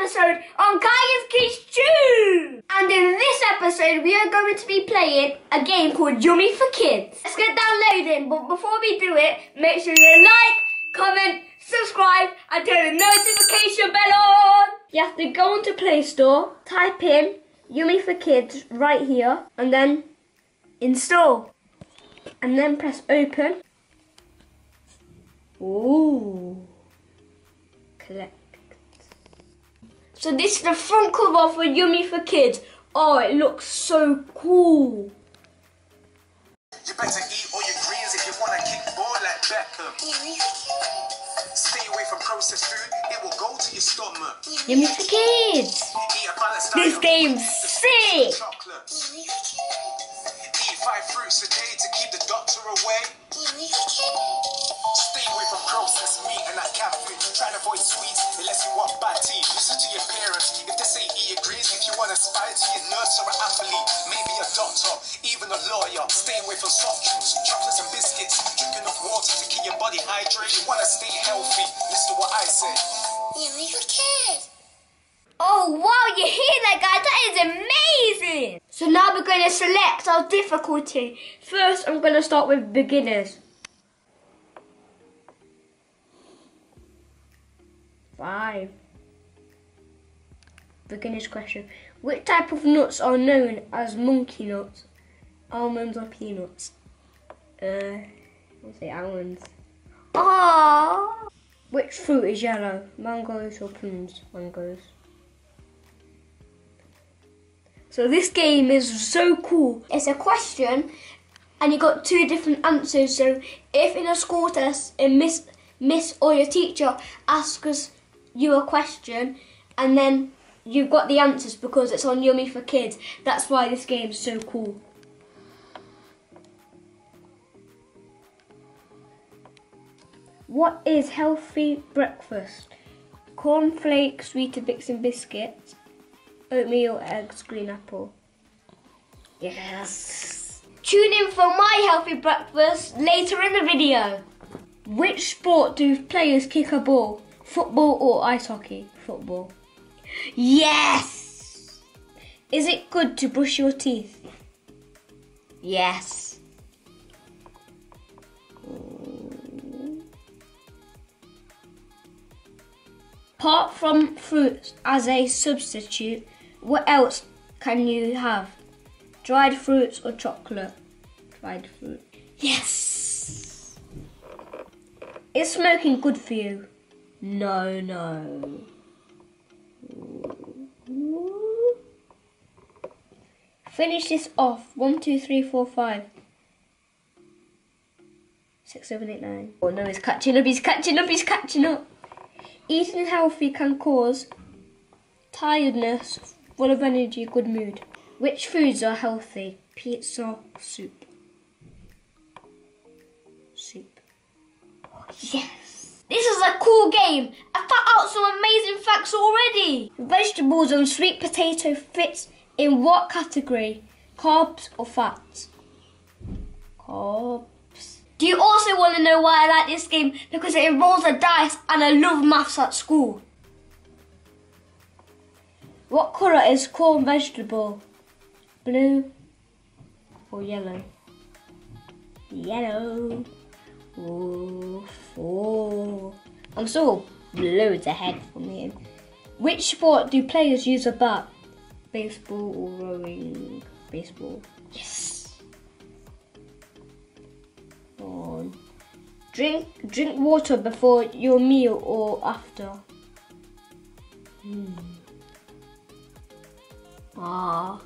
episode on Kaya's Kids Chew! And in this episode, we are going to be playing a game called Yummy for Kids. Let's get downloading, but before we do it, make sure you like, comment, subscribe, and turn the notification bell on! You have to go onto Play Store, type in Yummy for Kids right here, and then install. And then press open. Ooh. Collect. So this is the front cover for Yummy for Kids. Oh, it looks so cool. You better eat all your greens if you want to kick ball like Beckham. Stay away from processed food, it will go to your stomach. Yummy for Kids. Eat a balanced This diet. game's sick. Chocolate. Eat five fruits a day to keep the doctor away. Stay away from processed meat and that cat food. Try and avoid sweets unless you want bad aspire to be a nurse or an athlete, maybe a doctor, even a lawyer. Stay away from soft drinks, chocolates and biscuits. Drink enough water to keep your body hydrated. You want to stay healthy. Listen to what I say. Oh wow, you hear that guys? That is amazing! So now we're going to select our difficulty. First, I'm going to start with beginners. Five. Beginner's question. Which type of nuts are known as monkey nuts? Almonds or peanuts? Uh, I'll say almonds. Ah. Which fruit is yellow? Mangoes or plums? Mangoes. So this game is so cool. It's a question, and you got two different answers. So if in a school test, a miss, miss or your teacher asks you a question, and then you've got the answers because it's on Yummy for Kids. That's why this game's so cool. What is healthy breakfast? Cornflakes, Weetabix and biscuits, oatmeal, eggs, green apple. Yes. Tune in for my healthy breakfast later in the video. Which sport do players kick a ball? Football or ice hockey? Football. Yes. Is it good to brush your teeth? Yes. Apart from fruits as a substitute, what else can you have? Dried fruits or chocolate? Dried fruit. Yes! Is smoking good for you? No, no. Finish this off. One, two, three, four, five. Six, seven, eight, nine. Oh no, he's catching up, he's catching up, he's catching up. Eating healthy can cause tiredness, full of energy, good mood. Which foods are healthy? Pizza, soup. Soup. Yes! This is a cool game. I found out some amazing facts already. Vegetables and sweet potato fits in what category? Carbs or fats? Carbs. Do you also want to know why I like this game? Because it involves a dice and I love maths at school. What colour is corn vegetable? Blue or yellow? Yellow. Ooh, four. I'm still loads ahead from him. Which sport do players use a bat? Baseball or rowing? Baseball. Yes. On. Drink drink water before your meal or after. Hmm. Ah.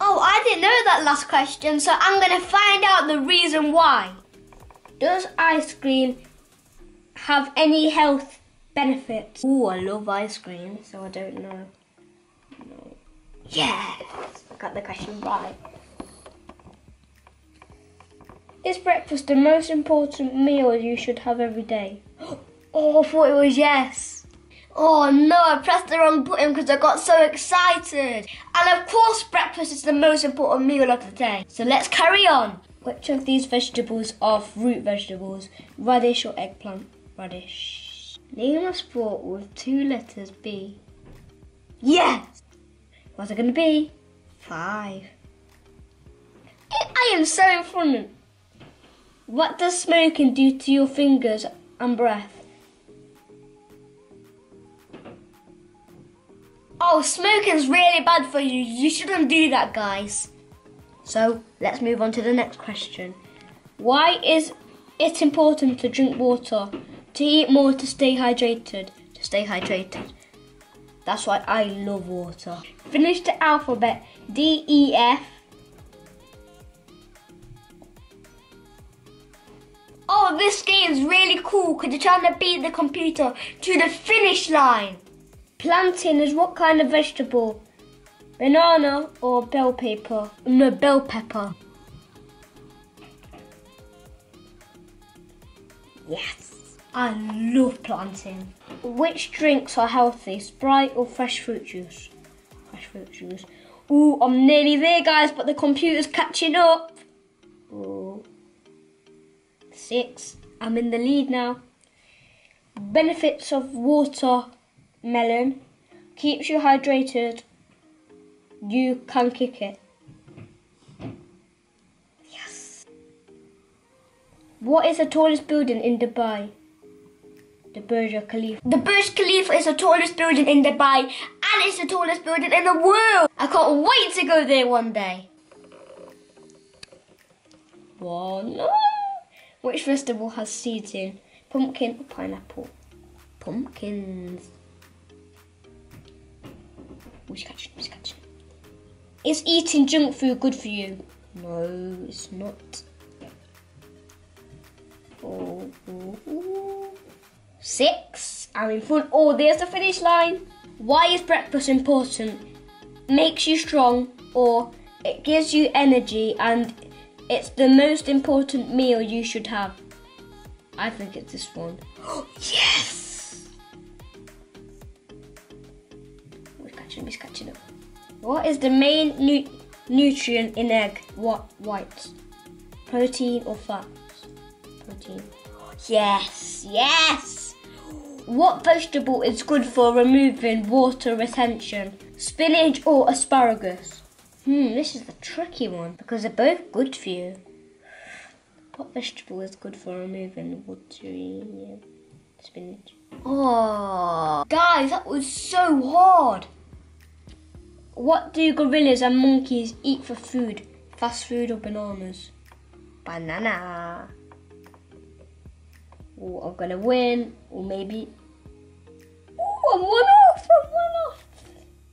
Oh, I didn't know that last question, so I'm going to find out the reason why. Does ice cream have any health benefits? Oh, I love ice cream, so I don't know. Yes, I got the question right. Is breakfast the most important meal you should have every day? Oh, I thought it was yes. Oh no, I pressed the wrong button because I got so excited. And of course, breakfast is the most important meal of the day. So let's carry on. Which of these vegetables are fruit vegetables? Radish or eggplant? Radish. Name a sport with two letters B. Yes! What's it going to be? Five. I am so informant. What does smoking do to your fingers and breath? Oh, smoking's really bad for you. You shouldn't do that, guys. So, let's move on to the next question. Why is it important to drink water? To eat more to stay hydrated. To stay hydrated. That's why I love water. Finish the alphabet D E F. Oh, this game's really cool because you're trying to beat the computer to the finish line. Plantain is what kind of vegetable? Banana or bell pepper? No, bell pepper. Yes, I love plantain. Which drinks are healthy, Sprite or fresh fruit juice? Fresh fruit juice. Ooh, I'm nearly there, guys, but the computer's catching up. Ooh. Six. I'm in the lead now. Benefits of watermelon. Keeps you hydrated. You can kick it. Yes. What is the tallest building in Dubai? The Burj Khalifa. The Burj Khalifa is the tallest building in Dubai and it's the tallest building in the world. I can't wait to go there one day. No. Which vegetable has seeds in? Pumpkin or pineapple? Pumpkins. Which catching? Which catching? Is eating junk food good for you? No, it's not. Oh, oh. Six. I'm in front. Oh, there's the finish line. Why is breakfast important? Makes you strong, or it gives you energy, and it's the most important meal you should have. I think it's this one. yes! We're catching, we're catching up. What is the main nu- nutrient in egg? What whites? Protein or fats? Protein. Yes, yes. What vegetable is good for removing water retention? Spinach or asparagus? Hmm, this is the tricky one because they're both good for you. What vegetable is good for removing water? Retention? Spinach. Oh, guys, that was so hard. What do gorillas and monkeys eat for food? Fast food or bananas? Banana. Oh, I'm gonna win, or maybe. One off. One off.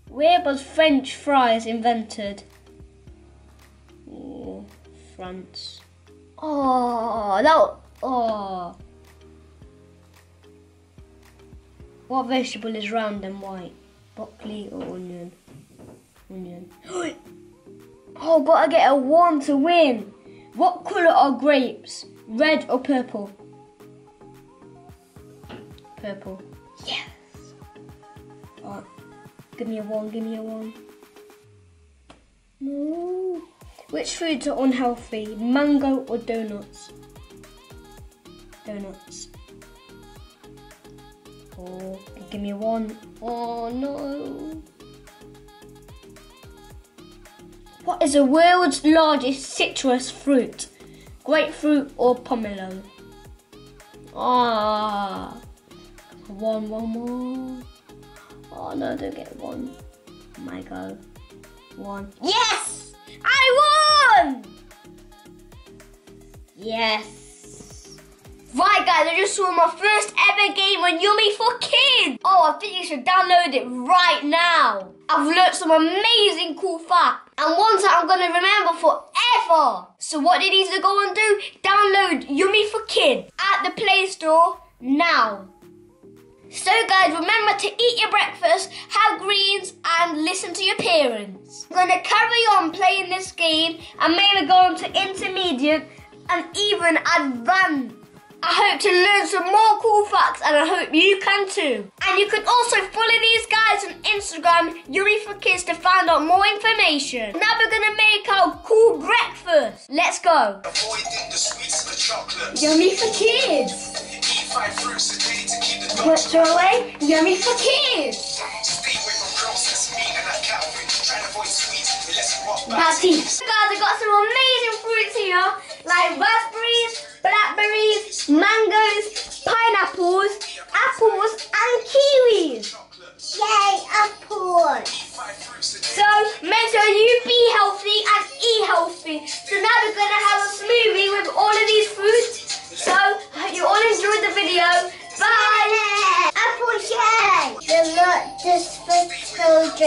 Where was French fries invented? Oh, France. Oh, no. Oh. What vegetable is round and white? Broccoli or onion? Onion. Oh, gotta get a one to win. What colour are grapes? Red or purple? Purple. Oh, give me a one, give me a one. No. Which foods are unhealthy? Mango or donuts? Donuts. Oh, give me a one. Oh no. What is the world's largest citrus fruit? Grapefruit or pomelo? Ah. One, one more. Oh no, don't get one. My go. One. Yes! I won! Yes. Right guys, I just saw my first ever game on Yummy for Kids. Oh, I think you should download it right now. I've learnt some amazing cool facts. And ones that I'm to remember forever. So what did you guys go and do? Download Yummy for Kids at the Play Store now. So guys, remember to eat your breakfast, have greens and listen to your parents. I'm going to carry on playing this game and maybe go on to intermediate and even advanced. I hope to learn some more cool facts and I hope you can too. And you can also follow these guys on Instagram, Yummy for Kids, to find out more information. Now we're gonna make our cool breakfast. Let's go. Avoiding the sweets and the chocolate. Yummy for kids. Eat five fruits a day to Let's away yummy for kids. That's. Guys, I got some amazing fruits here, like raspberries, blackberries, mangoes,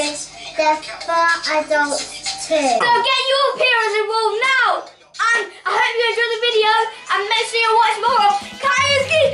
is for adults too. So get your parents involved now! And I hope you enjoyed the video and make sure you watch more of Kaya's Geek